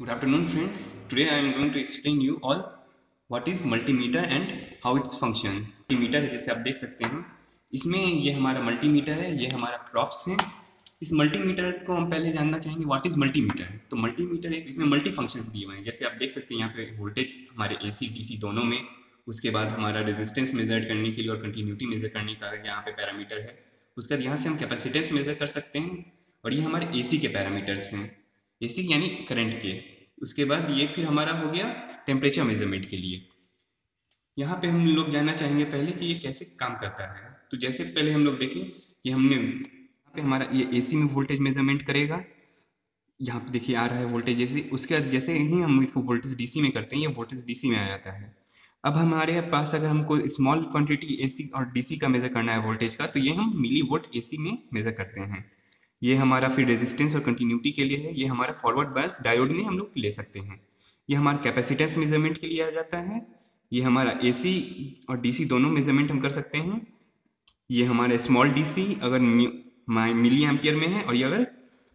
Good afternoon, friends. Today I am going to explain you all what is multimeter and how its function. Multimeter है जैसे आप देख सकते हैं, इसमें ये हमारा मल्टीमीटर है, ये हमारा प्रॉप्स है। इस मल्टीमीटर को हम पहले जानना चाहेंगे व्हाट इज़ मल्टीमीटर तो मल्टीमीटर एक इसमें मल्टी फ़ंक्शन दिए हुए हैं। जैसे आप देख सकते हैं, यहाँ पे वोल्टेज हमारे ए सी डी सी दोनों में, उसके बाद हमारा रेजिस्टेंस मेजर करने के लिए और कंटिन्यूटी मेजर करने का यहाँ पे पैरामीटर है। उसके बाद यहाँ से हम कैपेसिटेंस मेजर कर सकते हैं और ये हमारे एसी के पैरामीटर्स हैं। ए यानी करंट के। उसके बाद ये फिर हमारा हो गया टेम्परेचर मेज़रमेंट के लिए। यहाँ पे हम लोग जानना चाहेंगे पहले कि ये कैसे काम करता है। तो जैसे पहले हम लोग देखें कि हमने यहाँ पे हमारा ये एसी में वोल्टेज मेज़रमेंट करेगा। यहाँ पे देखिए आ रहा है वोल्टेज एसी उसके बाद जैसे ही हम इसको वोल्टेज डीसी में करते हैं, ये वोल्टेज डीसी में आ जाता है। अब हमारे पास अगर हमको स्मॉल क्वांटिटी एसी और डीसी का मेजर करना है वोल्टेज का तो ये हम मिली वोल्ट एसी में मेजर करते हैं। ये हमारा फिर रेजिस्टेंस और कंटिन्यूटी के लिए है ये हमारा फॉरवर्ड बायस डायोड में हम लोग ले सकते हैं। ये हमारा कैपेसिटेंस मेज़रमेंट के लिए आ जाता है ये हमारा एसी और डीसी दोनों मेज़रमेंट हम कर सकते हैं। ये हमारा स्मॉल डीसी अगर मिली एम्पियर में है और ये अगर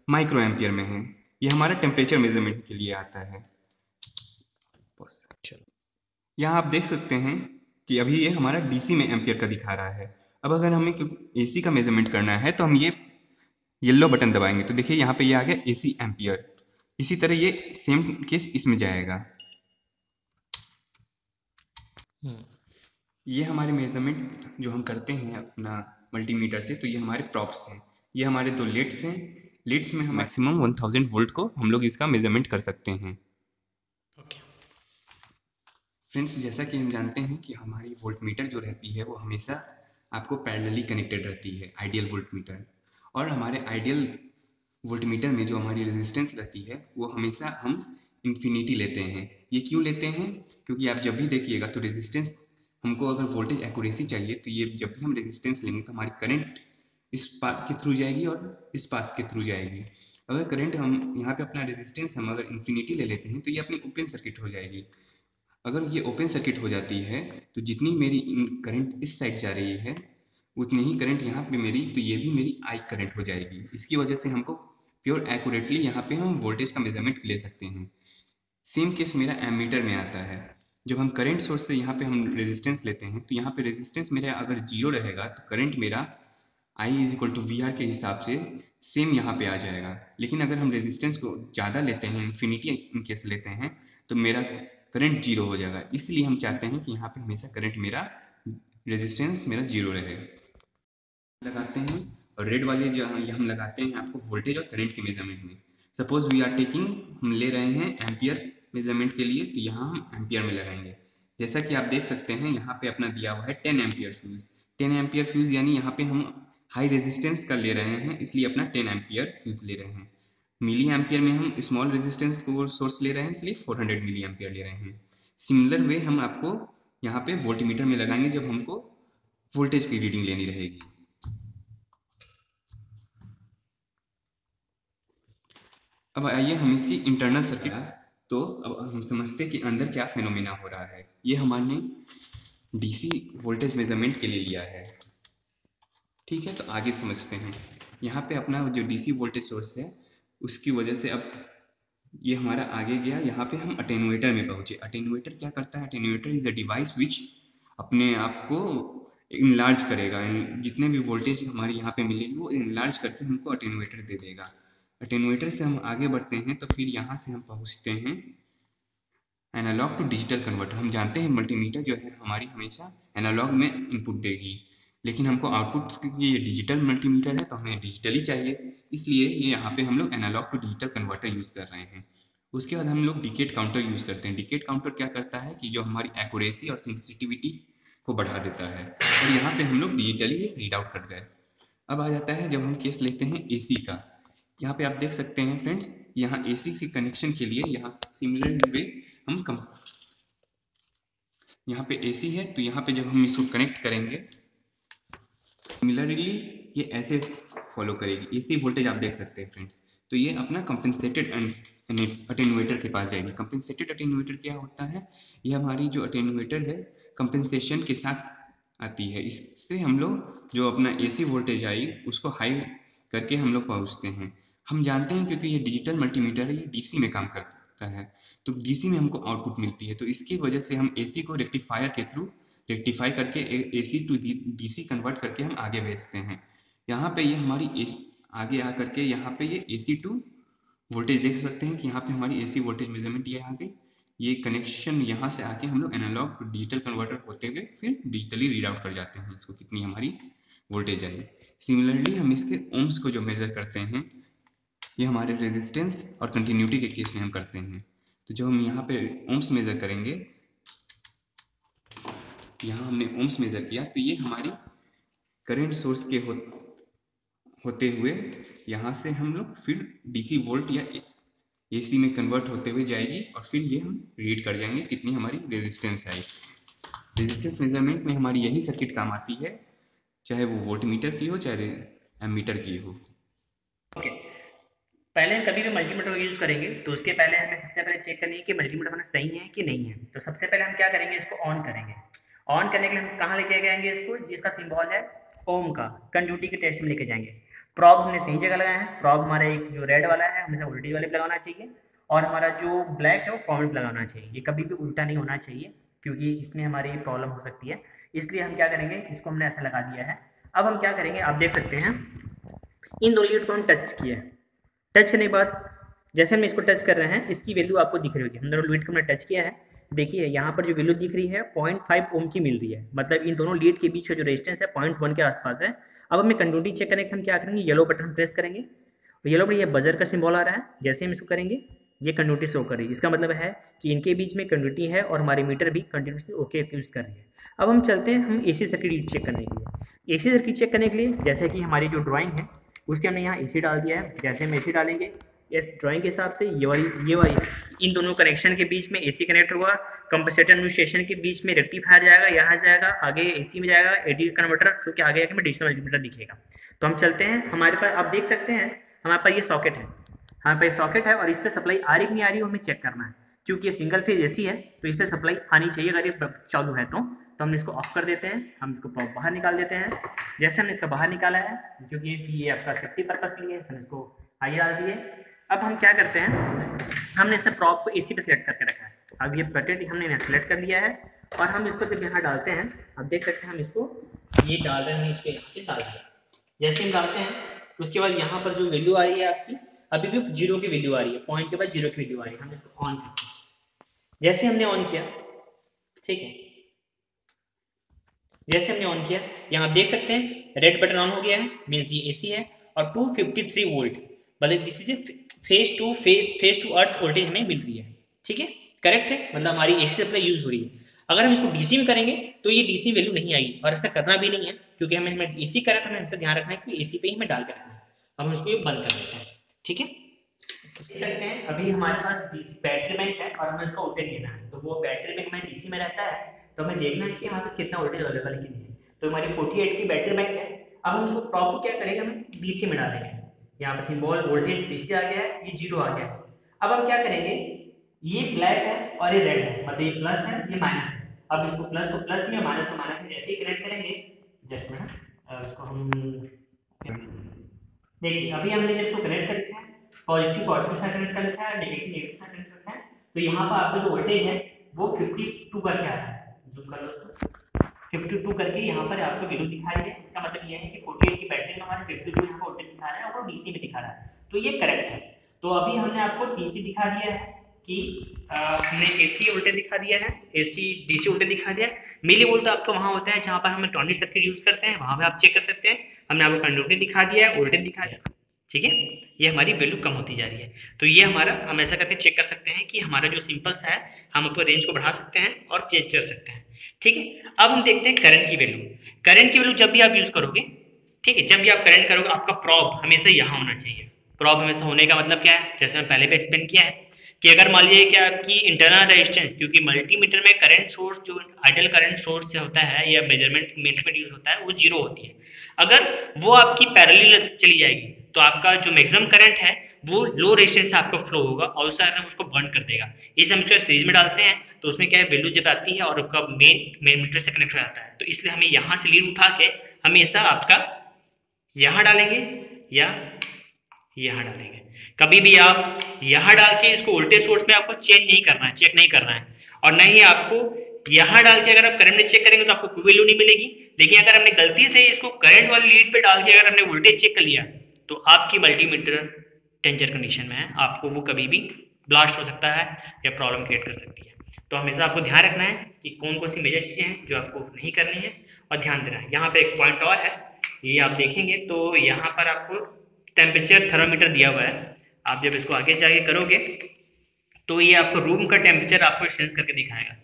माइक्रो एम्पियर में है ये हमारा टेम्परेचर मेज़रमेंट के लिए आता है। यहाँ आप देख सकते हैं कि अभी ये हमारा डीसी में एम्पियर का दिखा रहा है। अब अगर हमें एसी का मेज़रमेंट करना है तो हम ये येलो बटन दबाएँगे तो देखिए यहाँ पे ये आ गया एसी एम्पियर इसी तरह ये सेम केस इसमें जाएगा। ये हमारे मेज़रमेंट जो हम करते हैं अपना मल्टीमीटर से तो ये हमारे प्रॉप्स हैं। ये हमारे दो लेट्स हैं। लेट्स में हम मैक्सिमम 1000 वोल्ट को हम लोग इसका मेज़रमेंट कर सकते हैं। ओके फ्रेंड्स जैसा कि हम जानते हैं कि हमारी वोल्ट मीटर जो रहती है वो हमेशा आपको पैरेलली कनेक्टेड रहती है आइडियल वोल्ट मीटर और हमारे आइडियल वोल्टमीटर में जो हमारी रेजिस्टेंस रहती है, वो हमेशा हम इन्फिनिटी लेते हैं। ये क्यों लेते हैं? क्योंकि आप जब भी देखिएगा तो रेजिस्टेंस हमको अगर वोल्टेज एक्यूरेसी चाहिए तो ये जब भी हम रेजिस्टेंस लेंगे तो हमारी करंट इस पाथ के थ्रू जाएगी और इस पाथ के थ्रू जाएगी। अगर करंट हम यहाँ पे अपना रेजिस्टेंस हम अगर इन्फिनिटी ले लेते हैं तो ये अपनी ओपन सर्किट हो जाएगी। अगर ये ओपन सर्किट हो जाती है तो जितनी मेरी करंट इस साइड जा रही है उतनी ही करंट यहाँ पे मेरी तो ये भी मेरी आई करंट हो जाएगी। इसकी वजह से हमको प्योर एक्यूरेटली यहाँ पे हम वोल्टेज का मेज़रमेंट ले सकते हैं। सेम केस मेरा एमीटर में आता है। जब हम करंट सोर्स से यहाँ पे हम रेजिस्टेंस लेते हैं तो यहाँ पे रेजिस्टेंस मेरा अगर ज़ीरो रहेगा तो करंट मेरा I is equal to V R के हिसाब से सेम यहाँ पे आ जाएगा। लेकिन अगर हम रेजिस्टेंस को ज़्यादा लेते हैं इन्फिनिटी इन केस लेते हैं तो मेरा करंट ज़ीरो हो जाएगा। इसलिए हम चाहते हैं कि यहाँ पे हमेशा करंट मेरा रेजिस्टेंस मेरा ज़ीरो रहे। लगाते हैं और रेड वाले जो हम लगाते हैं आपको वोल्टेज और करंट के मेज़रमेंट में। सपोज़ वी आर टेकिंग हम ले रहे हैं एम्पियर मेज़रमेंट के लिए तो यहाँ हम एम्पियर में लगाएँगे। जैसा कि आप देख सकते हैं, यहाँ पे अपना दिया हुआ है ten ampere fuse ten ampere fuse यानी यहाँ पे हम हाई रेजिस्टेंस का ले रहे हैं, इसलिए अपना टेन एम्पियर फ्यूज़ ले रहे हैं। मिली एम्पियर में हम स्मॉल रेजिस्टेंस को सोर्स ले रहे हैं, इसलिए फोर हंड्रेड मिली एम्पियर ले रहे हैं। सिमिलर वे हम आपको यहाँ पे वोल्टीमीटर में लगाएँगे, जब हमको वोल्टेज की रीडिंग लेनी रहेगी। अब आइए हम इसकी इंटरनल सर्किट तो अब हम समझते हैं कि अंदर क्या फेनोमेना हो रहा है। ये हमारे डीसी वोल्टेज मेज़रमेंट के लिए लिया है। ठीक है तो आगे समझते हैं। यहाँ पे अपना जो डीसी वोल्टेज सोर्स है, उसकी वजह से अब ये हमारा आगे गया। यहाँ पे हम अटेनुएटर में पहुँचे। अटेनुएटर क्या करता है? अटेनुएटर इज़ अ डिवाइस विच अपने आप को इनलार्ज करेगा। जितने भी वोल्टेज हमारे यहाँ पे मिलेगी वो इनलार्ज करके हमको अटेनुएटर दे देगा। अटेनुएटर से हम आगे बढ़ते हैं तो फिर यहाँ से हम पहुँचते हैं। एनालॉग टू डिजिटल कन्वर्टर हम जानते हैं मल्टीमीटर जो है हमारी हमेशा एनालॉग में इनपुट देगी। लेकिन हमको आउटपुट ये डिजिटल मल्टीमीटर है तो हमें डिजिटली चाहिए। इसलिए ये यहाँ पे हम लोग analogue to digital converter use कर रहे हैं। उसके बाद हम लोग डिकेट काउंटर यूज़ करते हैं। डिकेट काउंटर क्या करता है कि जो हमारी एक्यूरेसी और सेंसिटिविटी को बढ़ा देता है। और यहाँ पे हम लोग डिजिटली रीड आउट कर गए। अब आ जाता है जब हम केस लेते हैं एसी का। यहाँ पे आप देख सकते हैं फ्रेंड्स यहाँ एसी से कनेक्शन के लिए यहाँ सिमिलर वे हम कम यहाँ पे एसी है तो यहाँ पे जब हम इसको कनेक्ट करेंगे सिमिलरली ये ऐसे फॉलो करेगी। एसी वोल्टेज आप देख सकते हैं फ्रेंड्स तो ये अपना कंपेंसेटेड अटेनुएटर के पास जाएगी। कंपेंसेटेड अटेनुएटर क्या होता है? ये हमारी जो अटेनुएटर है कंपेंसेशन के साथ आती है। इससे हम लोग जो अपना एसी वोल्टेज आई, उसको हाई करके हम लोग पहुँचते हैं। हम जानते हैं क्योंकि ये डिजिटल मल्टीमीटर है ये डीसी में काम करता है तो डीसी में हमको आउटपुट मिलती है तो इसकी वजह से हम एसी को रेक्टिफायर के थ्रू रेक्टिफाई करके एसी टू डीसी कन्वर्ट करके हम आगे भेजते हैं। यहाँ पे ये हमारी आगे आ करके यहाँ पे ये एसी टू वोल्टेज देख सकते हैं कि यहाँ पे हमारी एसी वोल्टेज मेज़रमेंट ये आ गई। ये कनेक्शन यहाँ से आके हम लोग एनालॉग टू डिजिटल कन्वर्टर होते हुए फिर डिजिटली रीड आउट कर जाते हैं, इसको कितनी हमारी वोल्टेज आई सिमिलरली हम इसके ओम्स को जो मेजर करते हैं ये हमारे रेजिस्टेंस और कंटिन्यूटी के केस में हम करते हैं तो जब हम यहाँ पे ओम्स मेजर करेंगे यहाँ हमने ओम्स मेजर किया तो ये हमारी करंट सोर्स के हो, होते हुए यहाँ से हम लोग फिर डीसी वोल्ट या एसी में कन्वर्ट होते हुए जाएगी और फिर ये हम रीड कर जाएँगे कितनी हमारी रेजिस्टेंस आई रेजिस्टेंस मेज़रमेंट में हमारी यही सर्किट काम आती है चाहे वो वोल्ट मीटर की हो चाहे एमीटर की हो. पहले कभी भी मल्टीमीटर यूज़ करेंगे तो उसके पहले हमें सबसे पहले चेक करनी है कि मल्टीमीटर हमारा सही है कि नहीं है। तो सबसे पहले हम क्या करेंगे, इसको ऑन करेंगे। ऑन करने के लिए हम कहाँ लेके जाएँगे इसको, जिसका सिंबल है ओम का कंड्यूटी के टेस्ट में लेके जाएँगे। प्रॉब हमने सही जगह लगाया है। प्रॉब हमारा एक जो रेड वाला है हमें उल्टी वाले पे लगाना चाहिए। और हमारा जो ब्लैक है, वो कॉमेंट लगाना चाहिए। ये कभी भी उल्टा नहीं होना चाहिए, क्योंकि इसमें हमारी प्रॉब्लम हो सकती है। इसलिए हम क्या करेंगे, इसको हमने ऐसा लगा दिया है। अब हम क्या करेंगे, आप देख सकते हैं। इन दो लीड को हम टच किया टच करने के बाद, जैसे हम इसको टच कर रहे हैं, इसकी वैल्यू आपको दिख रही होगी। हम दोनों लीड को हमने टच किया है। देखिए, यहाँ पर जो वैल्यू दिख रही है पॉइंट फाइव ओम की मिल रही है। मतलब इन दोनों लीड के बीच का जो रेजिस्टेंस है पॉइंट वन के आसपास है। अब हमें कंडूटी चेक करने के हम क्या करेंगे? येलो बटन प्रेस करेंगे। और येलो पर ये बजर का सिंबल आ रहा है। जैसे हम इसको करेंगे, ये कंडूटी शो कर रही है। इसका मतलब है कि इनके बीच में कंडूटी है और हमारे मीटर भी कंटिन्यूसली ओके यूज़ कर रही है। अब हम चलते हैं, हम एसी सर्किट चेक करने के लिए। एसी सर्किट चेक करने के लिए, जैसे कि हमारी जो ड्राइंग है उसके हमने यहाँ एसी डाल दिया है, जैसे हम एसी डालेंगे। इस ड्राइंग के हिसाब से ये वाली ये वाली, इन दोनों कनेक्शन के बीच में एसी कनेक्ट होगा कंपनसेटर एडमिनिस्ट्रेशन के बीच में रेक्टिफायर जाएगा, यहाँ जाएगा, आगे एसी में जाएगा ए एडी कन्वर्टर सो के आगे आगे डिजिटल मल्टीमीटर दिखेगा। तो हम चलते हैं, हमारे पास, आप देख सकते हैं, हमारे पास ये सॉकेट है। हमारे पास सॉकेट है और इस पर सप्लाई आ रही नहीं आ रही हमें चेक करना है। क्योंकि ये सिंगल फ़ेज़ एसी है तो इस पर सप्लाई आनी चाहिए अगर ये चालू है तो। तो हम इसको ऑफ़ कर देते हैं, हम इसको बाहर निकाल देते हैं। जैसे हमने इसका बाहर निकाला है, क्योंकि ये आपका सेफ्टी पर्पज के लिए हम इसको आगे डाल दिए अब हम क्या करते हैं, हमने इसे प्रॉप को एसी पे सेलेक्ट करके रखा है। अब ये बटेट हमने यहाँ सेलेक्ट कर लिया है और हम इसको जब यहाँ डालते हैं, अब देख सकते हैं हम इसको, ये डाल रहे हैं इसको यहाँ से डाल दिया जैसे हम डालते हैं, उसके बाद यहाँ पर जो वैल्यू आ रही है आपकी, अभी भी ज़ीरो की वैल्यू आ रही है पॉइंट के बाद ज़ीरो की वैल्यू आ रही है, हम इसको ऑन करते हैं। जैसे हमने ऑन किया, ठीक है जैसे हमने ऑन किया, यहाँ आप देख सकते हैं रेड बटन ऑन हो गया है मीन्स ये एसी है, और 253 वोल्ट मतलब this is phase to phase phase to earth voltage हमें मिल रही है, ठीक है? करेक्ट है? मतलब हमारी एसी सप्लाई यूज़ हो रही है। अगर हम इसको डीसी में करेंगे तो ये डीसी वैल्यू नहीं आएगी, और ऐसा करना भी नहीं है, क्योंकि हमें हमें एसी करें तो हमें ध्यान रखना है कि एसी पे ही हमें डाल के रखना है। हम इसको ये बंद कर देते हैं, ठीक है? सकते हैं, अभी हमारे पास डीसी बैटरी बैंक है, और हमें उसका वोल्टेज देना है। तो वो बैटरी बैंक में डीसी में रहता है तो हमें देखना है कि हमारे पास कितना वोल्टेज अवेलेबल है कि नहीं तो हमारी 48 की बैटरी बैंक है। अब हम उसको प्रॉपर क्या करेंगे? हमें डीसी में डालेंगे। यहाँ पर सिंबल वोल्टेज डीसी आ गया है, ये ज़ीरो आ गया है। अब हम क्या करेंगे? ये ब्लैक है और ये रेड है। मतलब ये प्लस है, ये माइनस है। अब इसको प्लस को प्लस में माइनस को माइनस में जैसे ही कनेक्ट करेंगे। जस्ट मिनट इसको हम देखिए, अभी हमने जब इसको कनेक्ट कर दिया है पॉजिटिव पॉजिटिव साइड कनेक्ट कर रखा है नेगेटिव नेगेटिव साइड कनेक्ट कर रखा है। तो यहाँ पर आपका जो वोल्टेज है, वो 52 करके आ रहा है? जूम कर लो उसको। 52 करके यहाँ पर आपको वैल्यू दिखा रही इसका मतलब ये है कि 48 की बैटरी में हमारे 52 यहाँ वोल्टेज दिखा रहा है और डीसी में दिखा रहा है। तो ये करेक्ट है। तो अभी हमने आपको तीन चीज़ दिखा दिया है कि हमने एसी वोल्टेज दिखा दिया है। एसी डीसी वोल्टेज दिखा दिया है। मिली वोल्ट आपको वहाँ होता है जहाँ पर हम इलेक्ट्रॉनिक सर्किट यूज़ करते हैं। वहाँ पे आप चेक कर सकते हैं। हमने आपको कंडक्टर दिखा दिया है वोल्टेज दिखा दिया ठीक है? ये हमारी वैल्यू कम होती जा रही है। तो ये हमारा, हम ऐसा करके चेक कर सकते हैं कि हमारा जो सिंपल्स है, हम अपने रेंज को बढ़ा सकते हैं और चेंज कर सकते हैं। ठीक है? अब हम देखते हैं करंट की वैल्यू करंट की वैल्यू जब भी आप यूज़ करोगे, ठीक है? जब भी आप करंट करोगे, आपका प्रॉब हमेशा यहाँ होना चाहिए। प्रॉब हमेशा होने का मतलब क्या है? जैसे मैं पहले भी एक्सप्लेन किया है कि अगर मान लीजिए कि आपकी इंटरनल रेजिस्टेंस क्योंकि मल्टीमीटर में करंट सोर्स जो आइडल करंट सोर्स से होता है या मेज़रमेंट मीटर में यूज़ होता है, वो ज़ीरो होती है। अगर वो आपकी पैरेलल चली जाएगी तो आपका जो मैक्सिमम करंट है वो लो रेजिस्टेंस से आपका फ्लो होगा और उससे उसको बर्न कर देगा। इस हम जो सीरीज़ में डालते हैं तो उसमें क्या है वैल्यू जब आती है और आपका मेन मेन मीटर से कनेक्ट हो जाता है तो इसलिए हमें यहाँ से लीड उठा के हमेशा आपका यहाँ डालेंगे या यहाँ डालेंगे। कभी भी आप यहाँ डाल के इसको उल्टे सोर्स में आपको चेंज नहीं करना है चेक नहीं करना है। और न ही आपको यहाँ डाल के अगर आप करंट में चेक करेंगे तो आपको कोई वैल्यू नहीं मिलेगी। लेकिन अगर हमने गलती से इसको करंट वाली लीड पे डाल के अगर हमने वोल्टेज चेक कर लिया तो आपकी मल्टीमीटर टेंजर कंडीशन में है, आपको वो कभी भी ब्लास्ट हो सकता है या प्रॉब्लम क्रिएट कर सकती है। तो हमेशा आपको ध्यान रखना है कि कौन कौन सी मेजर चीज़ें हैं जो आपको नहीं करनी है और ध्यान देना है। यहाँ पे एक पॉइंट और है, ये आप देखेंगे तो यहाँ पर आपको टेम्परेचर थर्मामीटर दिया हुआ है। आप जब इसको आगे जाके करोगे तो ये आपको रूम का टेम्परेचर आपको सेंस करके दिखाएगा।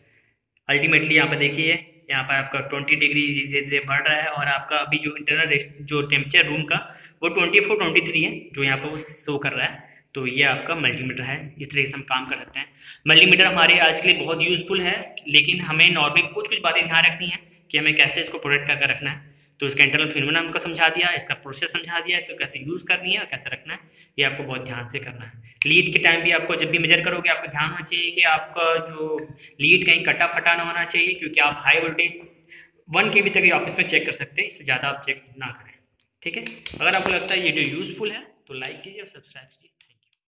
अल्टीमेटली यहाँ पर देखिए, यहाँ पर आपका ट्वेंटी डिग्री धीरे धीरे बढ़ रहा है और आपका अभी जो इंटरनल जो टेम्परेचर रूम का वो ट्वेंटी फोर ट्वेंटी थ्री है, जो यहाँ पर वो शो कर रहा है। तो ये आपका मल्टीमीटर है, इस तरीके से हम काम कर सकते हैं। मल्टीमीटर हमारे आज के लिए बहुत यूज़फुल है, लेकिन हमें नॉर्मल कुछ कुछ बातें ध्यान रखनी है कि हमें कैसे इसको प्रोटेक्ट करके रखना है। तो इसका इंटरनल फिनोमेना हमको समझा दिया, इसका प्रोसेस समझा दिया, इसको कैसे यूज़ करनी है और कैसे रखना है, ये आपको बहुत ध्यान से करना है। लीड के टाइम भी आपको जब भी मेजर करोगे, आपको ध्यान होना चाहिए कि आपका जो लीड कहीं कटा फटा ना होना चाहिए, क्योंकि आप हाई वोल्टेज वन के तक ऑफ़िस में चेक कर सकते हैं, इससे ज़्यादा आप चेक ना करें। ठीक है? अगर आपको लगता है ये वीडियो यूज़फुल है तो लाइक कीजिए और सब्सक्राइब कीजिए।